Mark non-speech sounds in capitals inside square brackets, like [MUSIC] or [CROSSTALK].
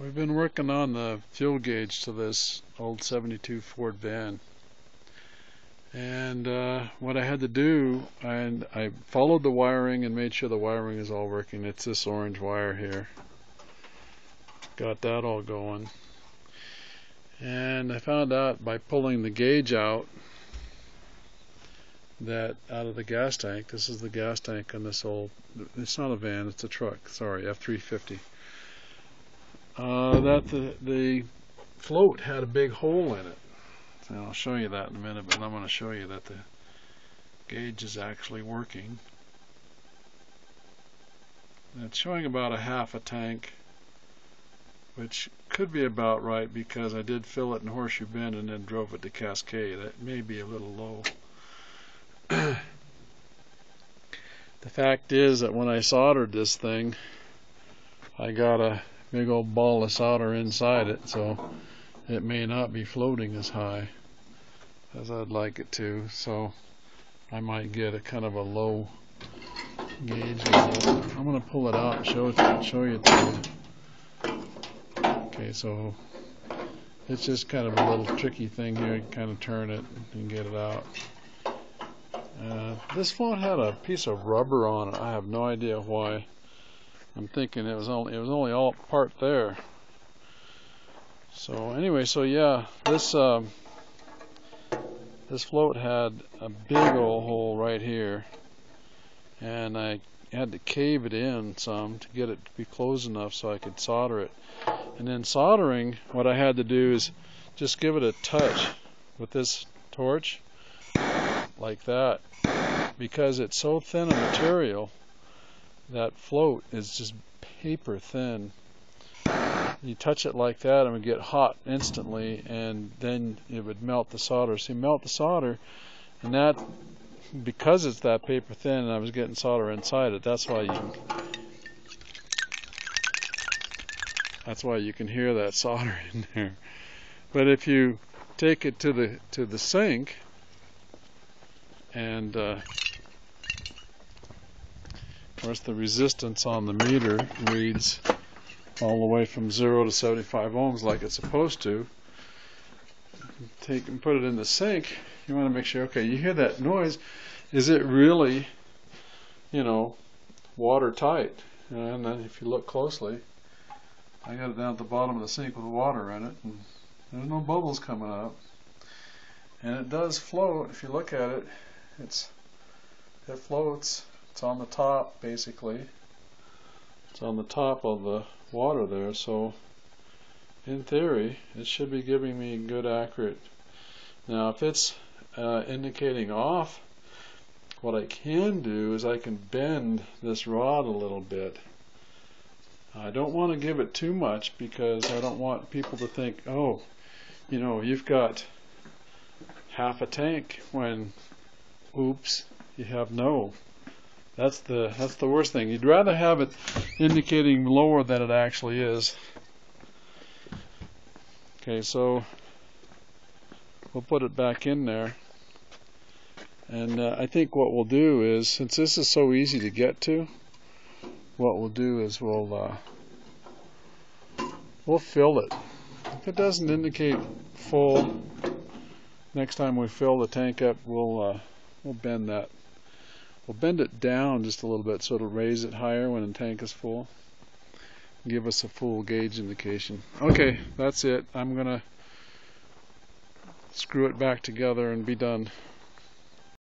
We've been working on the fuel gauge to this old 72 Ford van. And uh, what I had to do, and I followed the wiring and made sure the wiring is all working. It's this orange wire here. Got that all going. And I found out by pulling the gauge out that out of the gas tank, this is the gas tank on this old, it's not a van, it's a truck, sorry, F-350 uh, that the, the float had a big hole in it. And I'll show you that in a minute, but I'm going to show you that the gauge is actually working. It's showing about a half a tank, which could be about right because I did fill it in Horseshoe Bend and then drove it to Cascade. That may be a little low. [CLEARS THROAT] the fact is that when I soldered this thing, I got a big old ball of solder inside it so it may not be floating as high as I'd like it to so I might get a kind of a low gauge. I'm going to pull it out and show it show you to okay so it's just kind of a little tricky thing here. You kind of turn it and get it out. Uh, this float had a piece of rubber on it. I have no idea why I'm thinking it was only it was only all part there. So anyway, so yeah, this um, this float had a big old hole right here, and I had to cave it in some to get it to be close enough so I could solder it. And then soldering, what I had to do is just give it a touch with this torch, like that, because it's so thin a material that float is just paper thin. You touch it like that and it would get hot instantly and then it would melt the solder. So you melt the solder and that, because it's that paper thin and I was getting solder inside it, that's why you can, that's why you can hear that solder [LAUGHS] in there. But if you take it to the to the sink and uh, of course, the resistance on the meter reads all the way from 0 to 75 ohms like it's supposed to. Take and put it in the sink. You want to make sure, okay, you hear that noise. Is it really, you know, watertight? And then if you look closely, I got it down at the bottom of the sink with water in it, and there's no bubbles coming up. And it does float. If you look at it, it's it floats it's on the top basically. It's on the top of the water there so in theory it should be giving me good accurate. Now if it's uh, indicating off what I can do is I can bend this rod a little bit. I don't want to give it too much because I don't want people to think oh you know you've got half a tank when oops you have no that's the that's the worst thing. You'd rather have it indicating lower than it actually is. Okay, so we'll put it back in there. And uh, I think what we'll do is, since this is so easy to get to, what we'll do is we'll uh, we'll fill it. If it doesn't indicate full, next time we fill the tank up, we'll uh, we'll bend that We'll bend it down just a little bit so it'll raise it higher when the tank is full. Give us a full gauge indication. Okay, that's it. I'm going to screw it back together and be done.